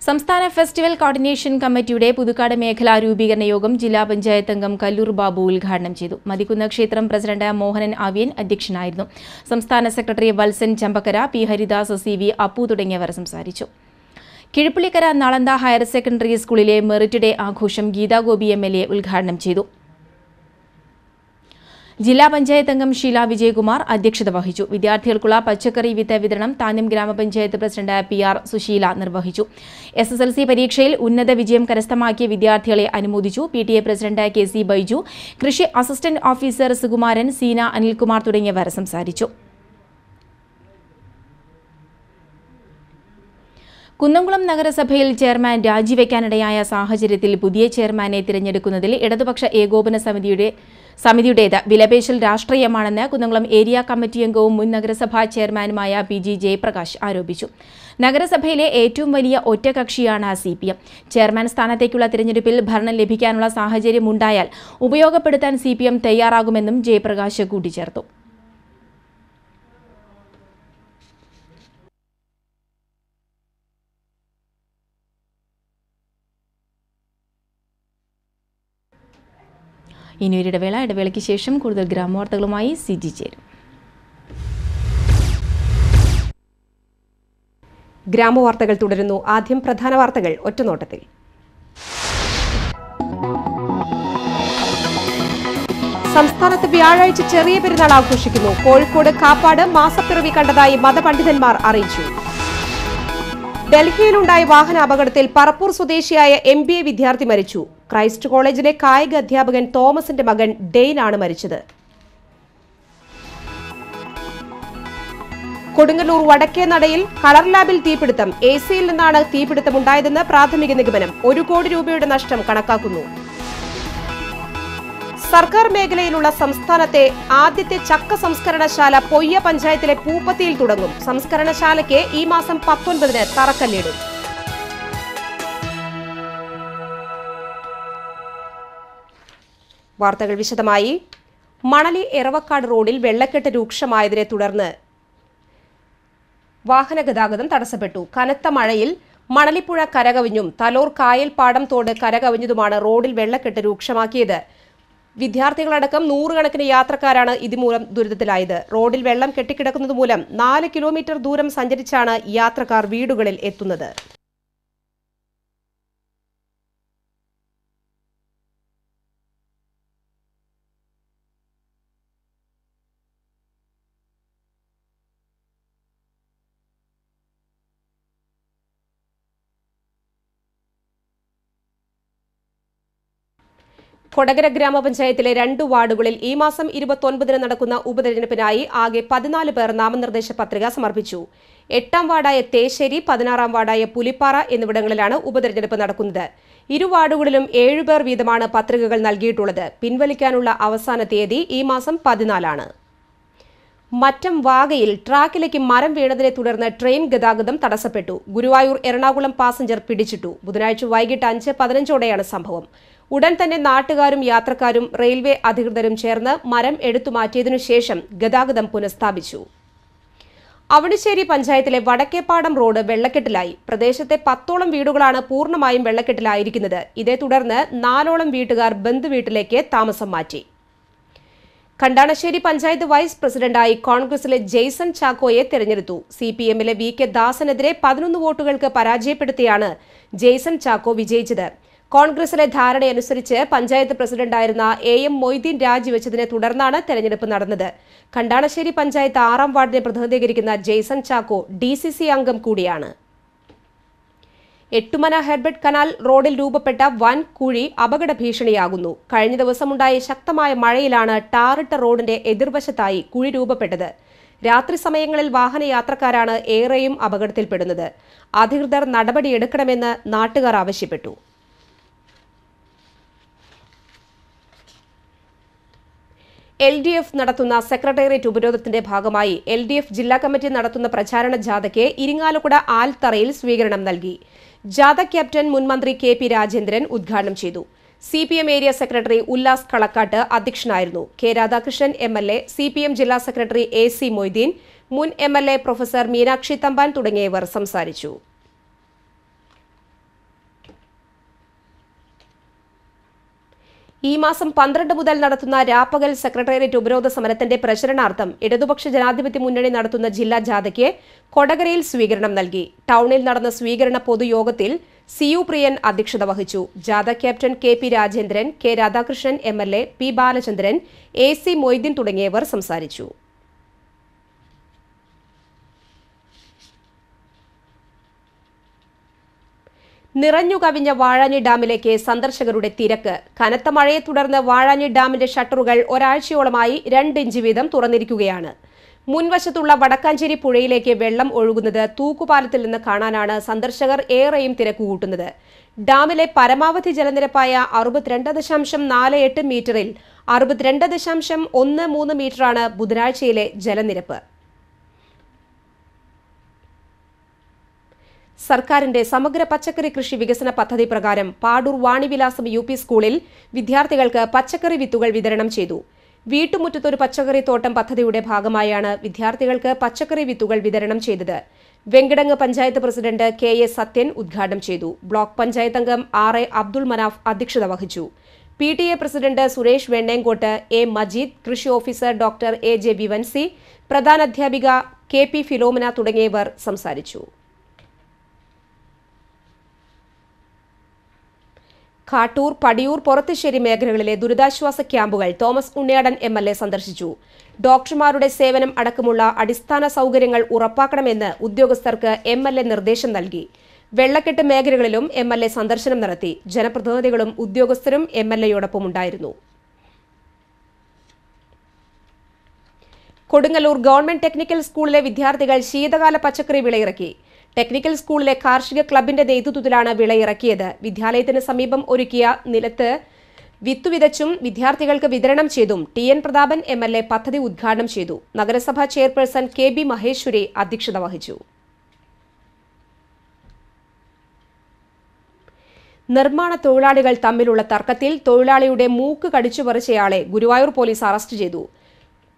സംസ്ഥാന ഫെസ്റ്റിവൽ കോർഡിനേഷൻ കമ്മിറ്റിയുടെ പുതുക്കാട് മേഖലാ രൂപീകരണ യോഗം ജില്ലാ പഞ്ചായത്ത് അംഗം കല്ലൂർ ബാബു ഉദ്ഘാടനം ചെയ്തു. മതിക്കുന്ന ക്ഷേത്രം പ്രസിഡന്റ് മോഹനൻ അവിയൻ അധ്യക്ഷനായിരുന്നു. സംസ്ഥാന secretary Valsan Champakkara P Haridas C V Appu തുടങ്ങിയവർ സംസാരിച്ചു. കിഴിപ്പുള്ളിക്കര നളന്ത ഹയർ സെക്കൻഡറി സ്കൂളിലെ മെറിറ്റ് ഡേ ആഘോഷം ഗീതാഗോപി എം എൽ എ ഉദ്ഘാടനം ചെയ്തു. ജില്ലാ പഞ്ചായത്ത് അംഗം ഷീല വിജയകുമാർ അധ്യക്ഷത വഹിച്ചു. വിദ്യാർത്ഥികൾക്കുള്ള പച്ചക്കറി വിത്ത് വിതരണം താന്യം ഗ്രാമപഞ്ചായത്ത് പ്രസിഡന്റ് പി ആർ സുശീല നിർവഹിച്ചു. എസ് എസ് എൽ സി പരീക്ഷയിൽ ഉന്നത വിജയം കരസ്ഥമാക്കിയ വിദ്യാർത്ഥികളെ അനുമോദിച്ചു. P T A president K C Baiju കൃഷി അസിസ്റ്റന്റ് ഓഫീസർ സുകുമാരൻ സീന അനിൽകുമാർ തുടങ്ങിയവർ സംസാരിച്ചു. കുന്നംകുളം നഗരസഭയിൽ ചെയർമാൻ രാജിവെക്കാനിടയായ സാഹചര്യത്തിൽ പുതിയ ചെയർമാനെ തിരഞ്ഞെടുക്കുന്നതിൽ ഇടതുപക്ഷ ഏകോപന സമിതിയുടെ സമിതിയുടേത്. വിലപേശൽ രാഷ്ട്രീയമാണെന്ന് കുന്നംകുളം ഏരിയ കമ്മിറ്റി അംഗവും മുൻ നഗരസഭാ ചെയർമാനുമായ പി ജി ജയപ്രകാശ് ആരോപിച്ചു. നഗരസഭയിലെ ഏറ്റവും വലിയ ഒറ്റകക്ഷിയാണ് സി പി എം. ചെയർമാൻ സ്ഥാനത്തേക്കുള്ള തിരഞ്ഞെടുപ്പിൽ ഭരണം ലഭിക്കാനുള്ള സാഹചര്യമുണ്ടായാൽ ഉപയോഗപ്പെടുത്താൻ സി പി എം തയ്യാറാകുമെന്നും ജയപ്രകാശ് കൂട്ടിച്ചേർത്തു. ഇനി ഇടവേള. ഇടവേളയ്ക്ക് ശേഷം കൂടുതൽ ഗ്രാമവാർത്തകളുമായി സിജി ചേരും. ഗ്രാമവാർത്തകൾ തുടരുന്നു. ആദ്യം പ്രധാന വാർത്തകൾ ഒറ്റനോട്ടത്തിൽ. സംസ്ഥാനത്ത് വ്യാഴാഴ്ച ചെറിയ പെരുന്നാൾ ആഘോഷിക്കുന്നു. കോഴിക്കോട് കാപ്പാട് മാസപ്പിറവി കണ്ടതായി മതപണ്ഡിതന്മാർ അറിയിച്ചു. ഡൽഹിയിലുണ്ടായ വാഹന അപകടത്തിൽ പറപ്പൂർ സ്വദേശിയായ എം ബി എ വിദ്യാർത്ഥി മരിച്ചു. ക്രൈസ്റ്റ് കോളേജിലെ കായിക അധ്യാപകൻ തോമസിന്റെ മകൻ ഡെയ്ൻ ആണ് മരിച്ചത്. കൊടുങ്ങല്ലൂർ വടക്കേ നടയിൽ കളർ ലാബിൽ തീപിടുത്തം. എ സിയിൽ നിന്നാണ് തീപിടുത്തമുണ്ടായതെന്ന് പ്രാഥമിക നിഗമനം ഒരു കോടി രൂപയുടെ നഷ്ടം കണക്കാക്കുന്നു. സർക്കാർ മേഖലയിലുള്ള സംസ്ഥാനത്തെ ആദ്യത്തെ ചക്ക സംസ്കരണശാല പൊയ്യ പഞ്ചായത്തിലെ പൂപ്പത്തിയിൽ തുടങ്ങും. സംസ്കരണശാലയ്ക്ക് ഈ മാസം പത്തൊൻപതിന് തറക്കല്ലിടും. വാർത്തകൾ വിശദമായി. മണലി എറവക്കാട് റോഡിൽ വെള്ളക്കെട്ട് രൂക്ഷമായതിനെ തുടർന്ന് വാഹന ഗതാഗതം തടസ്സപ്പെട്ടു. കനത്ത മഴയിൽ മണലിപ്പുഴ കരകവിഞ്ഞും തലോർ കായൽപ്പാടം തോട് കരകവിഞ്ഞതുമാണ് റോഡിൽ വെള്ളക്കെട്ട് രൂക്ഷമാക്കിയത്. വിദ്യാർത്ഥികളടക്കം നൂറുകണക്കിന് യാത്രക്കാരാണ് ഇതുമൂലം ദുരിതത്തിലായത്. റോഡിൽ വെള്ളം കെട്ടിക്കിടക്കുന്നത് മൂലം നാല് കിലോമീറ്റർ ദൂരം സഞ്ചരിച്ചാണ് യാത്രക്കാർ വീടുകളിൽ എത്തുന്നത്. കൊടകര ഗ്രാമപഞ്ചായത്തിലെ രണ്ട് വാർഡുകളിൽ ഈ മാസം ഇരുപത്തൊൻപതിന് നടക്കുന്ന ഉപതെരഞ്ഞെടുപ്പിനായി ആകെ പതിനാല് പേർ നാമനിർദ്ദേശ പത്രിക സമർപ്പിച്ചു. എട്ടാം വാർഡായ തേശ്ശേരി പതിനാറാം വാർഡായ പുലിപ്പാറ എന്നിവിടങ്ങളിലാണ് ഉപതെരഞ്ഞെടുപ്പ് നടക്കുന്നത്. ഇരു വാർഡുകളിലും ഏഴുപേർ വീതമാണ് പത്രികകൾ നൽകിയിട്ടുള്ളത്. പിൻവലിക്കാനുള്ള അവസാന തീയതി ഈ മാസം പതിനാലാണ്. മറ്റം വാഗയിൽ ട്രാക്കിലേക്ക് മരം വീണതിനെ തുടർന്ന് ട്രെയിൻ ഗതാഗതം തടസ്സപ്പെട്ടു. ഗുരുവായൂർ എറണാകുളം പാസഞ്ചർ പിടിച്ചിട്ടു. ബുധനാഴ്ച വൈകിട്ട് അഞ്ച് പതിനഞ്ചോടെയാണ് സംഭവം. ഉടൻ തന്നെ നാട്ടുകാരും യാത്രക്കാരും റെയിൽവേ അധികൃതരും ചേർന്ന് മരം എടുത്തുമാറ്റിയതിനു ശേഷം ഗതാഗതം പുനഃസ്ഥാപിച്ചു. അവണിശ്ശേരി പഞ്ചായത്തിലെ വടക്കേപ്പാടം റോഡ് വെള്ളക്കെട്ടിലായി. പ്രദേശത്തെ പത്തോളം വീടുകളാണ് പൂർണമായും വെള്ളക്കെട്ടിലായിരിക്കുന്നത്. ഇതേ തുടർന്ന് നാലോളം വീട്ടുകാർ ബന്ധുവീട്ടിലേക്ക് താമസം മാറ്റി. കണ്ടാണശ്ശേരി പഞ്ചായത്ത് വൈസ് പ്രസിഡന്റായി കോൺഗ്രസിലെ ജെയ്സൺ ചാക്കോയെ തെരഞ്ഞെടുത്തു. സി പി എമ്മിലെ വി കെ ദാസനെതിരെ പതിനൊന്ന് വോട്ടുകൾക്ക് പരാജയപ്പെടുത്തിയാണ് ജെയ്സൺ ചാക്കോ വിജയിച്ചത്. കോൺഗ്രസിലെ ധാരണയനുസരിച്ച് പഞ്ചായത്ത് പ്രസിഡന്റായിരുന്ന എ എം മൊയ്തീൻ രാജിവെച്ചതിനെ തുടർന്നാണ് തെരഞ്ഞെടുപ്പ് നടന്നത്. കണ്ടാണശ്ശേരി പഞ്ചായത്ത് ആറാം വാർഡിനെ പ്രതിനിധീകരിക്കുന്ന Jaison Chacko D C C അംഗം കൂടിയാണ്. എട്ടുമന ഹെർബർട്ട് കനാൽ റോഡിൽ രൂപപ്പെട്ട വൻ കുഴി അപകട ഭീഷണിയാകുന്നു. കഴിഞ്ഞ ദിവസമുണ്ടായ ശക്തമായ മഴയിലാണ് ടാറിട്ട റോഡിന്റെ എതിർവശത്തായി കുഴി രൂപപ്പെട്ടത്. രാത്രി സമയങ്ങളിൽ വാഹനയാത്രക്കാരാണ് ഏറെയും അപകടത്തിൽപ്പെടുന്നത്. അധികൃതർ നടപടിയെടുക്കണമെന്ന് നാട്ടുകാർ ആവശ്യപ്പെട്ടു. എൽ ഡി എഫ് നടത്തുന്ന സെക്രട്ടേറിയറ്റ് ഉപരോധത്തിന്റെ ഭാഗമായി എൽ ഡി എഫ് ജില്ലാ കമ്മിറ്റി നടത്തുന്ന പ്രചാരണ ജാഥയ്ക്ക് ഇരിങ്ങാലക്കുട ആൽത്തറയിൽ സ്വീകരണം നൽകി. ജാഥ ക്യാപ്റ്റൻ മുൻമന്ത്രി കെ പി രാജേന്ദ്രൻ ഉദ്ഘാടനം ചെയ്തു. C P M area secretary Ullas Kalakkatt അധ്യക്ഷനായിരുന്നു. K Radhakrishnan M L A C P M ജില്ലാ സെക്രട്ടറി എ സി മൊയ്തീൻ മുൻ M L A professor Meenakshi Thampan തുടങ്ങിയവർ സംസാരിച്ചു. ഈ മാസം പന്ത്രണ്ട് മുതൽ നടത്തുന്ന രാപ്പകൽ സെക്രട്ടേറിയറ്റ് ഉപരോധ സമരത്തിന്റെ പ്രചരണാർത്ഥം ഇടതുപക്ഷ ജനാധിപത്യ മുന്നണി നടത്തുന്ന ജില്ലാ ജാഥയ്ക്ക് കൊടകരയിൽ സ്വീകരണം നൽകി. ടൗണിൽ നടന്ന സ്വീകരണ പൊതുയോഗത്തിൽ സി യു പ്രിയൻ അധ്യക്ഷത വഹിച്ചു. ജാഥ captain K P Rajendran K Radhakrishnan M L A P Balachandran A C Moideen തുടങ്ങിയവർ സംസാരിച്ചു. നിറഞ്ഞു കവിഞ്ഞ വാഴാനി ഡാമിലേക്ക് സന്ദർശകരുടെ തിരക്ക്. കനത്ത മഴയെ തുടർന്ന് വാഴാനി ഡാമിന്റെ ഷട്ടറുകൾ ഒരാഴ്ചയോളമായി രണ്ട് ഇഞ്ച് വീതം തുറന്നിരിക്കുകയാണ്. മുൻവശത്തുള്ള വടക്കാഞ്ചേരി പുഴയിലേക്ക് വെള്ളം ഒഴുകുന്നത് തൂക്കുപാലത്തിൽ നിന്ന് കാണാനാണ് സന്ദർശകർ ഏറെയും തിരക്കുകൂട്ടുന്നത് ഡാമിലെ പരമാവധി ജലനിരപ്പായ അറുപത്തിരണ്ട് ദശാംശം നാല് എട്ട് മീറ്ററിൽ അറുപത്തിരണ്ട് ദശാംശം ഒന്ന് മൂന്ന് മീറ്ററാണ് ബുധനാഴ്ചയിലെ ജലനിരപ്പ്. സർക്കാരിന്റെ സമഗ്ര പച്ചക്കറി കൃഷി വികസന പദ്ധതി പ്രകാരം പാടൂർ വാണിവിലാസം യു സ്കൂളിൽ വിദ്യാർത്ഥികൾക്ക് പച്ചക്കറി വിത്തുകൾ വിതരണം ചെയ്തു. വീട്ടുമുറ്റത്തൊരു പച്ചക്കറി തോട്ടം പദ്ധതിയുടെ ഭാഗമായാണ് വിദ്യാർത്ഥികൾക്ക് പച്ചക്കറി വിത്തുകൾ വിതരണം ചെയ്തത്. Venkitangu panchayat president K A Sathyan ഉദ്ഘാടനം ചെയ്തു. ബ്ലോക്ക് പഞ്ചായത്ത് അംഗം ആർ എ അബ്ദുൾ മനാഫ് അധ്യക്ഷത വഹിച്ചു. P T A president Suresh Vennenkode A Majeed കൃഷി officer doctor A J Vivency പ്രധാനാധ്യാപിക K P Philomina തുടങ്ങിയവർ സംസാരിച്ചു. കാട്ടൂർ പടിയൂർ പുറത്തുശ്ശേരി മേഖലകളിലെ ദുരിതാശ്വാസ ക്യാമ്പുകൾ Thomas Unniyadan M L A സന്ദർശിച്ചു. ഡോക്ടർമാരുടെ സേവനം അടക്കമുള്ള അടിസ്ഥാന സൗകര്യങ്ങൾ ഉറപ്പാക്കണമെന്ന് ഉദ്യോഗസ്ഥർക്ക് എം എൽ എ നിർദ്ദേശം നൽകി. വെള്ളക്കെട്ട് മേഖലകളിലും എം എൽ എ സന്ദർശനം നടത്തി. ജനപ്രതിനിധികളും ഉദ്യോഗസ്ഥരും എം എൽ എയോടൊപ്പമുണ്ടായിരുന്നു കൊടുങ്ങല്ലൂർ ഗവൺമെന്റ് ടെക്നിക്കൽ സ്കൂളിലെ വിദ്യാർത്ഥികൾ ശീതകാല പച്ചക്കറി വിളയിറക്കി. ടെക്നിക്കൽ സ്കൂളിലെ കാർഷിക ക്ലബിന്റെ നേതൃത്വത്തിലാണ് വിളയിറക്കിയത്. വിദ്യാലയത്തിന് സമീപം ഒരുക്കിയ നിലത്ത് വിത്തുവിതച്ചും വിദ്യാർത്ഥികൾക്ക് വിതരണം ചെയ്തും T N Prathapan M L A പദ്ധതി ഉദ്ഘാടനം ചെയ്തു. നഗരസഭാ ചെയർപേഴ്സൺ കെ ബി മഹേശ്വരി അധ്യക്ഷത വഹിച്ചു. നിർമ്മാണ തൊഴിലാളികൾ തമ്മിലുള്ള തർക്കത്തിൽ തൊഴിലാളിയുടെ മൂക്ക് കടിച്ചു പറിച്ചയാളെ ഗുരുവായൂർ പോലീസ് അറസ്റ്റ് ചെയ്തു.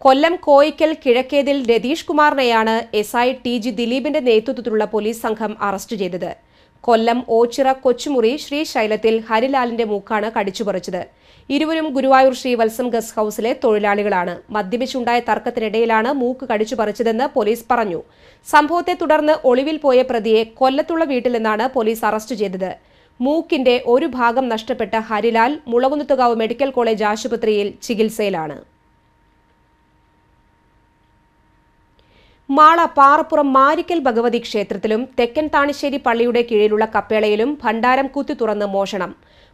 കൊല്ലം കോയിക്കൽ കിഴക്കേതിൽ രതീഷ് കുമാറിനെയാണ് എസ് ഐ ടി ജി ദിലീപിന്റെ നേതൃത്വത്തിലുള്ള പോലീസ് സംഘം അറസ്റ്റ് ചെയ്തത്. കൊല്ലം ഓച്ചിറ കൊച്ചുമുറി ശ്രീശൈലത്തിൽ ഹരിലാലിന്റെ മൂക്കാണ് കടിച്ചുപറിച്ചത്. ഇരുവരും ഗുരുവായൂർ ശ്രീ ശ്രീവത്സം ഗസ്റ്റ് ഹൌസിലെ തൊഴിലാളികളാണ്. മദ്യപിച്ചുണ്ടായ തർക്കത്തിനിടയിലാണ് മൂക്ക് കടിച്ചുപറിച്ചതെന്ന് പോലീസ് പറഞ്ഞു. സംഭവത്തെ തുടർന്ന് ഒളിവിൽ പോയ പ്രതിയെ കൊല്ലത്തുള്ള വീട്ടിൽ നിന്നാണ് പോലീസ് അറസ്റ്റ് ചെയ്തത്. മൂക്കിന്റെ ഒരു ഭാഗം നഷ്ടപ്പെട്ട ഹരിലാൽ മുളകുന്നത്തുകാവ് മെഡിക്കൽ കോളേജ് ആശുപത്രിയിൽ ചികിത്സയിലാണ്. മാള പാറപ്പുറം മാരിക്കൽ ഭഗവതി ക്ഷേത്രത്തിലും തെക്കൻ താണിശ്ശേരി പള്ളിയുടെ കീഴിലുള്ള കപ്പേളയിലും ഭണ്ഡാരം കുത്തി തുറന്ന് മോഷണം.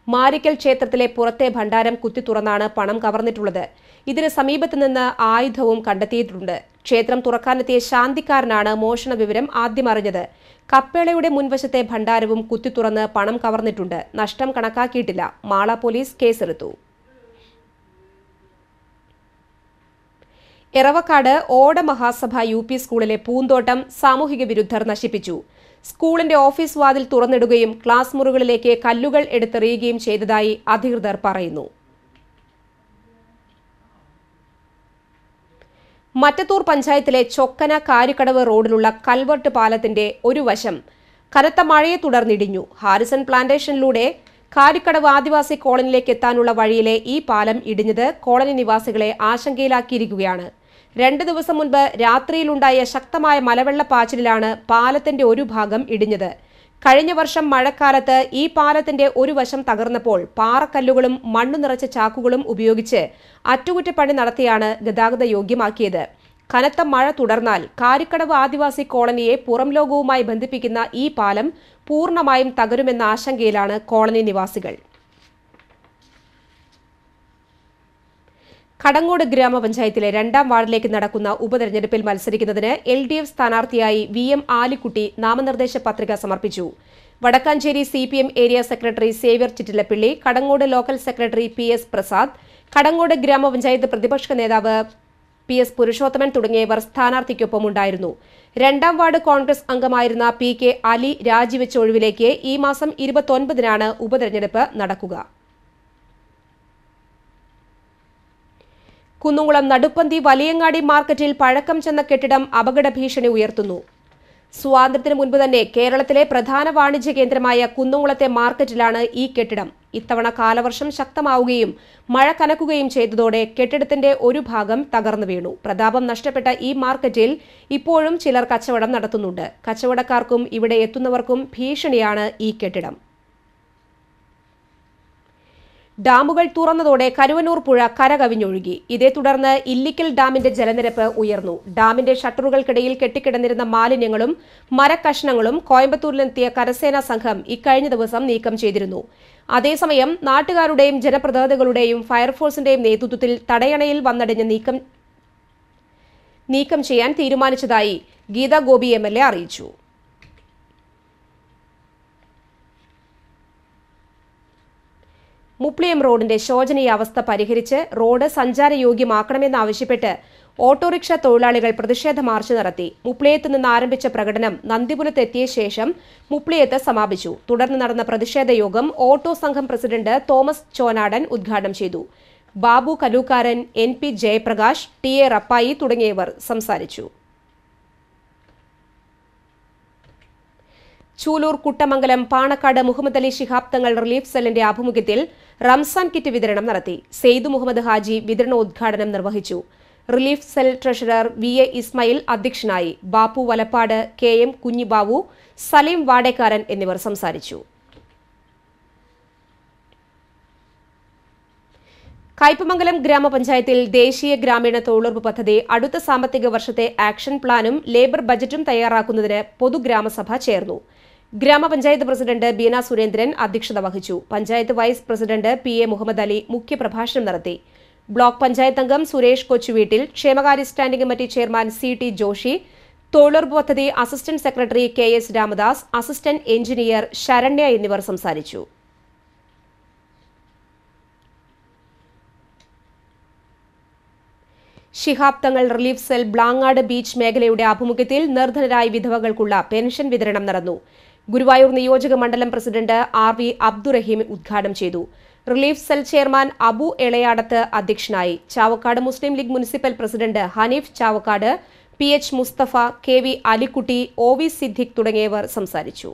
മാരിക്കൽ ക്ഷേത്രത്തിലെ പുറത്തെ ഭണ്ഡാരം കുത്തി തുറന്നാണ് പണം കവർന്നിട്ടുള്ളത്. ഇതിന് സമീപത്ത് നിന്ന് ആയുധവും കണ്ടെത്തിയിട്ടുണ്ട്. ക്ഷേത്രം തുറക്കാനെത്തിയ ശാന്തിക്കാരനാണ് മോഷണ വിവരം ആദ്യം അറിഞ്ഞത്. കപ്പേളയുടെ മുൻവശത്തെ ഭണ്ഡാരവും കുത്തി തുറന്ന് പണം കവർന്നിട്ടുണ്ട്. നഷ്ടം കണക്കാക്കിയിട്ടില്ല. മാള പോലീസ് കേസെടുത്തു. എറവക്കാട് ഓട മഹാസഭ യു പി സ്കൂളിലെ പൂന്തോട്ടം സാമൂഹിക വിരുദ്ധർ നശിപ്പിച്ചു. സ്കൂളിന്റെ ഓഫീസ് വാതിൽ തുറന്നിടുകയും ക്ലാസ് മുറികളിലേക്ക് കല്ലുകൾ എടുത്തെറിയുകയും ചെയ്തതായി അധികൃതർ പറയുന്നു. മറ്റത്തൂർ പഞ്ചായത്തിലെ ചൊക്കന കാരിക്കടവ് റോഡിലുള്ള കൽവർട്ട് പാലത്തിന്റെ ഒരു വശം കനത്ത മഴയെ തുടർന്നിടിഞ്ഞു. ഹാരിസൺ പ്ലാന്റേഷനിലൂടെ കാരിക്കടവ് ആദിവാസി കോളനിയിലേക്ക് എത്താനുള്ള വഴിയിലെ ഈ പാലം ഇടിഞ്ഞത് കോളനി നിവാസികളെ ആശങ്കയിലാക്കിയിരിക്കുകയാണ്. രണ്ട് ദിവസം മുൻപ് രാത്രിയിലുണ്ടായ ശക്തമായ മലവെള്ളപ്പാച്ചിലാണ് പാലത്തിന്റെ ഒരു ഭാഗം ഇടിഞ്ഞത്. കഴിഞ്ഞ വർഷം മഴക്കാലത്ത് ഈ പാലത്തിന്റെ ഒരു വശം തകർന്നപ്പോൾ പാറക്കല്ലുകളും മണ്ണു നിറച്ച ചാക്കുകളും ഉപയോഗിച്ച് അറ്റകുറ്റപ്പണി നടത്തിയാണ് ഗതാഗത യോഗ്യമാക്കിയത്. കനത്ത മഴ തുടർന്നാൽ കാരിക്കടവ് ആദിവാസി കോളനിയെ പുറം ലോകവുമായി ബന്ധിപ്പിക്കുന്ന ഈ പാലം പൂർണമായും തകരുമെന്ന ആശങ്കയിലാണ് കോളനി നിവാസികൾ. കടങ്ങോട് ഗ്രാമപഞ്ചായത്തിലെ രണ്ടാം വാർഡിലേക്ക് നടക്കുന്ന ഉപതെരഞ്ഞെടുപ്പിൽ മത്സരിക്കുന്നതിന് എൽ ഡി എഫ് സ്ഥാനാർത്ഥിയായി വി എം ആലിക്കുട്ടി നാമനിർദ്ദേശ പത്രിക സമർപ്പിച്ചു. Vadakkanchery C P M area secretary Xavier Chittilappilly Kadangode local secretary P S Prasad Kadangode ഗ്രാമപഞ്ചായത്ത് പ്രതിപക്ഷ നേതാവ് പി എസ് പുരുഷോത്തമൻ തുടങ്ങിയവർ സ്ഥാനാർത്ഥിക്കൊപ്പമുണ്ടായിരുന്നു. രണ്ടാം വാർഡ് കോൺഗ്രസ് അംഗമായിരുന്ന പി കെ അലി രാജിവെച്ച ഒഴിവിലേക്ക് ഈ മാസം ഇരുപത്തൊൻപതിനാണ് ഉപതെരഞ്ഞെടുപ്പ് നടക്കുക. കുന്നുകുളം നടുപ്പന്തി വലിയങ്ങാടി മാർക്കറ്റിൽ പഴക്കം ചെന്ന കെട്ടിടം അപകട ഭീഷണി ഉയർത്തുന്നു. സ്വാതന്ത്ര്യത്തിന് മുൻപ് തന്നെ കേരളത്തിലെ പ്രധാന വാണിജ്യ കേന്ദ്രമായ കുന്നുകുളത്തെ മാർക്കറ്റിലാണ് ഈ കെട്ടിടം. ഇത്തവണ കാലവർഷം ശക്തമാവുകയും മഴ കനക്കുകയും ചെയ്തതോടെ കെട്ടിടത്തിന്റെ ഒരു ഭാഗം തകർന്നു വീണു. പ്രതാപം നഷ്ടപ്പെട്ട ഈ മാർക്കറ്റിൽ ഇപ്പോഴും ചിലർ കച്ചവടം നടത്തുന്നുണ്ട്. കച്ചവടക്കാർക്കും ഇവിടെ എത്തുന്നവർക്കും ഭീഷണിയാണ് ഈ കെട്ടിടം. ഡാമുകൾ തുറന്നതോടെ കരുവനൂർ പുഴ കരകവിഞ്ഞൊഴുകി. ഇതേ തുടർന്ന് ഇല്ലിക്കൽ ഡാമിന്റെ ജലനിരപ്പ് ഉയർന്നു. ഡാമിന്റെ ഷട്ടറുകൾക്കിടയിൽ കെട്ടിക്കിടന്നിരുന്ന മാലിന്യങ്ങളും മരക്കഷ്ണങ്ങളും കോയമ്പത്തൂരിലെത്തിയ കരസേനാ സംഘം ഇക്കഴിഞ്ഞ ദിവസം നീക്കം ചെയ്തിരുന്നു. അതേസമയം നാട്ടുകാരുടെയും ജനപ്രതിനിധികളുടെയും ഫയർഫോഴ്സിന്റെയും നേതൃത്വത്തിൽ തടയണയിൽ വന്നടിഞ്ഞ് നീക്കം നീക്കം ചെയ്യാൻ തീരുമാനിച്ചതായി Geetha Gopi M L A അറിയിച്ചു. മുപ്ലിയം റോഡിന്റെ ശോചനീയാവസ്ഥ പരിഹരിച്ച് റോഡ് സഞ്ചാരയോഗ്യമാക്കണമെന്നാവശ്യപ്പെട്ട് ഓട്ടോറിക്ഷ തൊഴിലാളികൾ പ്രതിഷേധ മാർച്ച് നടത്തി. മുപ്ലിയത്ത് നിന്ന് ആരംഭിച്ച പ്രകടനം നന്ദിപുരത്ത് എത്തിയ ശേഷം മുപ്ലിയത്ത് സമാപിച്ചു. തുടർന്ന് നടന്ന പ്രതിഷേധ യോഗം ഓട്ടോ സംഘം പ്രസിഡന്റ് തോമസ് ചോനാടൻ ഉദ്ഘാടനം ചെയ്തു. Babu Kalookkaran N P Jayaprakash T A Rappai തുടങ്ങിയവർ സംസാരിച്ചു. ചൂലൂർ കുട്ടമംഗലം പാണക്കാട് മുഹമ്മദ് അലി ശിഹാബ് തങ്ങൾ റിലീഫ് സെല്ലിന്റെ ആഭിമുഖ്യത്തിൽ റംസാൻ കിറ്റ് വിതരണം നടത്തി. സെയ്ദ് മുഹമ്മദ് ഹാജി വിതരണോദ്ഘാടനം നിർവഹിച്ചു. Relief cell treasurer V A Ismail അധ്യക്ഷനായി ബാപ്പു വലപ്പാട് കെ എം കുഞ്ഞിബാവു സലീം വാടേക്കാരൻ എന്നിവർ സംസാരിച്ചു. കയ്പമംഗലം ഗ്രാമപഞ്ചായത്തിൽ ദേശീയ ഗ്രാമീണ തൊഴിലുറപ്പ് പദ്ധതി അടുത്ത സാമ്പത്തിക വർഷത്തെ ആക്ഷൻ പ്ലാനും ലേബർ ബജറ്റും തയ്യാറാക്കുന്നതിന് പൊതുഗ്രാമസഭ ചേർന്നു. ഗ്രാമപഞ്ചായത്ത് പ്രസിഡന്റ് ബീന സുരേന്ദ്രൻ അധ്യക്ഷത വഹിച്ചു. Panchayat vice president P A Muhammad Ali മുഖ്യപ്രഭാഷണം നടത്തി. ബ്ലോക്ക് പഞ്ചായത്ത് അംഗം സുരേഷ് കൊച്ചുവീട്ടിൽ ക്ഷേമകാര്യ standing committee chairman C T Joshy തൊഴിലുറപ്പ് പദ്ധതി assistant secretary K S Ramadas assistant engineer Saranya എന്നിവർ സംസാരിച്ചു. Shihab Thangal relief cell Blangad beach മേഖലയുടെ ആഭിമുഖ്യത്തിൽ നിർധനരായ വിധവകൾക്കുള്ള പെൻഷൻ വിതരണം നടന്നു. ഗുരുവായൂർ നിയോജക മണ്ഡലം പ്രസിഡന്റ് ആർ വി അബ്ദുറഹീം ഉദ്ഘാടനം ചെയ്തു. Relief cell chairman Abu Elayadath അധ്യക്ഷനായി. Chavakkad Muslim league municipal president Hanif Chavakkad P H Musthafa K V Alikutty O V Siddique തുടങ്ങിയവർ സംസാരിച്ചു.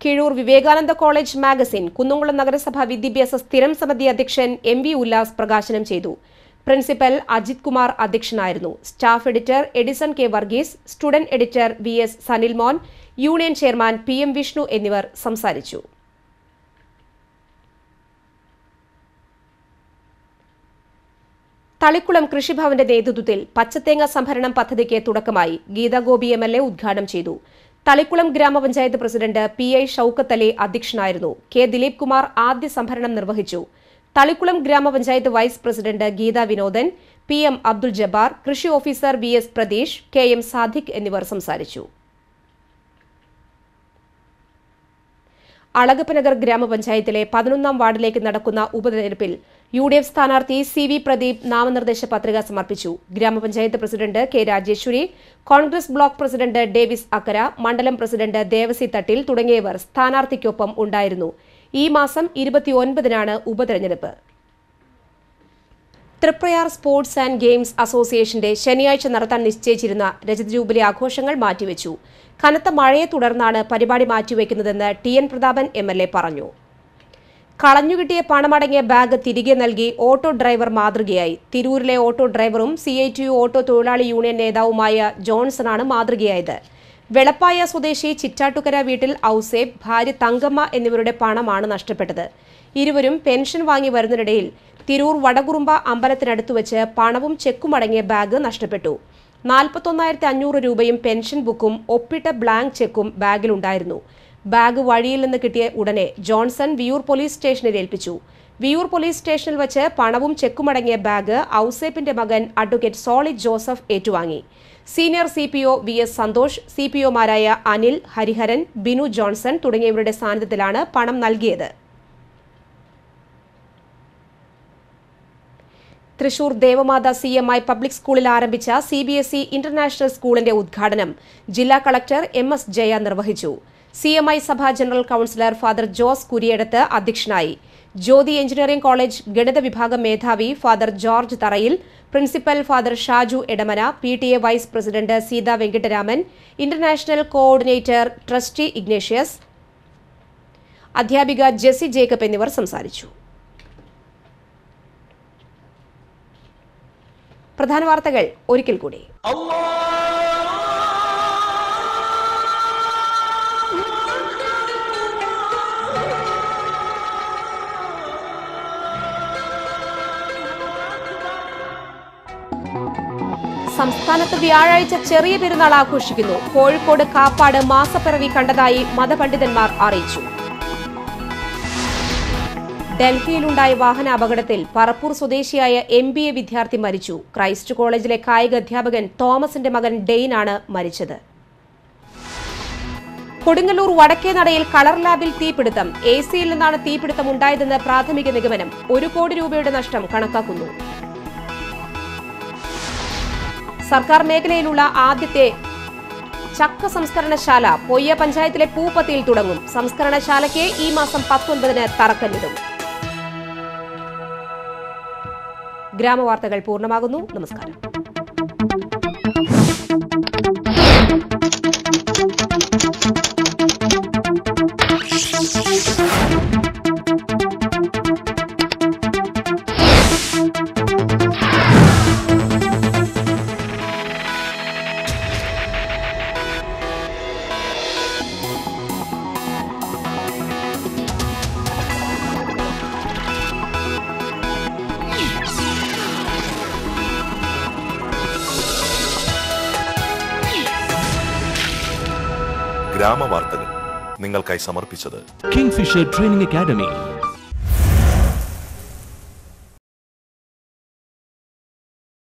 കിഴൂർ വിവേകാനന്ദ കോളേജ് മാഗസിൻ കുന്നംകുളം നഗരസഭ വിദ്യാഭ്യാസ സ്ഥിരം സമിതി അധ്യക്ഷൻ എം വി ഉല്ലാസ് പ്രകാശനം ചെയ്തു. പ്രിൻസിപ്പൽ അജിത് കുമാർ അധ്യക്ഷനായിരുന്നു. Staff editor Edison K Varghese student editor V S Sanilmon union chairman P M Vishnu എന്നിവർ സംസാരിച്ചു. തളിക്കുളം കൃഷിഭവന്റെ നേതൃത്വത്തിൽ പച്ചത്തേങ്ങ സംഭരണം പദ്ധതിക്ക് തുടക്കമായി ഗീതാഗോപി എം എൽ എ ഉദ്ഘാടനം ചെയ്തു. തളിക്കുളം ഗ്രാമപഞ്ചായത്ത് പ്രസിഡന്റ് പി ഐ ഷൌക്കത്തലെ അധ്യക്ഷനായിരുന്നു. കെ ദിലീപ് കുമാർ ആദ്യ സംഭരണം നിർവഹിച്ചു. തളിക്കുളം ഗ്രാമപഞ്ചായത്ത് vice president Geetha Vinodan P M Abdul Jabbar കൃഷി officer V S Pratheesh K M Sadiq എന്നിവർ സംസാരിച്ചു. അളഗപ്പനഗർ ഗ്രാമപഞ്ചായത്തിലെ പതിനൊന്നാം വാർഡിലേക്ക് നടക്കുന്ന ഉപതെരഞ്ഞെടുപ്പിൽ യു ഡി എഫ് സ്ഥാനാർത്ഥി സി വി പ്രദീപ് നാമനിർദ്ദേശ പത്രിക സമർപ്പിച്ചു. ഗ്രാമപഞ്ചായത്ത് president K Rajeswari Congress block president Davis Akkara മണ്ഡലം പ്രസിഡന്റ് ദേവസി തട്ടിൽ തുടങ്ങിയവർ സ്ഥാനാർത്ഥിക്കൊപ്പം ഉണ്ടായിരുന്നു. ഈ മാസം ഇരുപത്തിയൊൻപതിനാണ് ഉപതെരഞ്ഞെടുപ്പ്. തൃപ്രയാർ സ്പോർട്സ് ആൻഡ് ഗെയിംസ് അസോസിയേഷന്റെ ശനിയാഴ്ച നടത്താൻ നിശ്ചയിച്ചിരുന്ന രജത ജൂബിലി ആഘോഷങ്ങൾ മാറ്റിവെച്ചു. കനത്ത മഴയെ തുടർന്നാണ് പരിപാടി മാറ്റിവെക്കുന്നതെന്ന് T N Prathapan M L A പറഞ്ഞു. കളഞ്ഞുകിട്ടിയ പണമടങ്ങിയ ബാഗ് തിരികെ നൽകി ഓട്ടോ ഡ്രൈവർ മാതൃകയായി. തിരൂരിലെ ഓട്ടോ ഡ്രൈവറും C I T U auto തൊഴിലാളി യൂണിയൻ നേതാവുമായ ജോൺസണാണ് മാതൃകയായത്. വെളപ്പായ സ്വദേശി ചിറ്റാട്ടുകര വീട്ടിൽ ഔസേബ് ഭാര്യ തങ്കമ്മ എന്നിവരുടെ പണമാണ് നഷ്ടപ്പെട്ടത്. ഇരുവരും പെൻഷൻ വാങ്ങി വരുന്നതിനിടയിൽ തിരൂർ വടകുറുമ്പ അമ്പലത്തിനടുത്ത് വെച്ച് പണവും ചെക്കും അടങ്ങിയ ബാഗ് നഷ്ടപ്പെട്ടു. നാൽപ്പത്തൊന്നായിരത്തി അഞ്ഞൂറ് രൂപയും പെൻഷൻ ബുക്കും ഒപ്പിട്ട ബ്ലാങ്ക് ചെക്കും ബാഗിലുണ്ടായിരുന്നു. ബാഗ് വഴിയിൽ നിന്ന് കിട്ടിയ ഉടനെ ജോൺസൺ വിയൂർ പോലീസ് സ്റ്റേഷനിൽ ഏൽപ്പിച്ചു. വിയൂർ പോലീസ് സ്റ്റേഷനിൽ വെച്ച് പണവും ചെക്കുമടങ്ങിയ ബാഗ് ഔസേപ്പിന്റെ മകൻ അഡ്വക്കേറ്റ് സോളിഡ് ജോസഫ് ഏറ്റുവാങ്ങി. Senior C P O V S Santhosh C P ഒമാരായ Anil Hariharan Binu Johnson തുടങ്ങിയവരുടെ സാന്നിധ്യത്തിലാണ് പണം നൽകിയത്. Thrissur Devamatha C M I public സ്കൂളിൽ ആരംഭിച്ച C B S E international സ്കൂളിന്റെ ഉദ്ഘാടനം ജില്ലാ കളക്ടർ എം എസ് ജയ നിർവഹിച്ചു. സി എം ഐ സഭാ general councillor father Jose Kuriyadath അധ്യക്ഷനായി. ജ്യോതി എഞ്ചിനീയറിംഗ് കോളേജ് ഗണിത വിഭാഗം മേധാവി father George Tharayil principal father Shaju Edamana P T A vice president Seetha Venkittaraman international coordinator trustee Ignatius അധ്യാപിക Jessy Jacob എന്നിവർ സംസാരിച്ചു. പ്രധാന വാർത്തകൾ ഒരിക്കൽ കൂടി. സംസ്ഥാനത്ത് വ്യാഴാഴ്ച ചെറിയ പെരുന്നാൾ ആഘോഷിക്കുന്നു. കോഴിക്കോട് കാപ്പാട് മാസപ്പിറവി കണ്ടതായി മതപണ്ഡിതന്മാർ അറിയിച്ചു. ഡൽഹിയിലുണ്ടായ വാഹന അപകടത്തിൽ പറപ്പൂർ സ്വദേശിയായ എം ബി എ വിദ്യാർത്ഥി മരിച്ചു. ക്രൈസ്റ്റ് കോളേജിലെ കായിക അധ്യാപകൻ തോമസിന്റെ മകൻ ഡെയ്നാണ് മരിച്ചത്. കൊടുങ്ങല്ലൂർ വടക്കേനടയിൽ കളർ ലാബിൽ തീപിടുത്തം. എ സിയിൽ നിന്നാണ് തീപിടുത്തം ഉണ്ടായതെന്ന് പ്രാഥമിക നിഗമനം. ഒരു കോടി രൂപയുടെ നഷ്ടം കണക്കാക്കുന്നു. സർക്കാർ മേഖലയിലുള്ള ആദ്യത്തെ ചക്ക സംസ്കരണശാല പൊയ്യ പഞ്ചായത്തിലെ പൂപ്പത്തിയിൽ തുടങ്ങും. സംസ്കരണശാലയ്ക്ക് ഈ മാസം പത്തൊൻപതിന് തറക്കല്ലിടും. ഗ്രാമവാർത്തകൾ പൂർണമാകുന്നു. നമസ്കാരം. സമർപ്പിച്ചത്. King Fisher training academy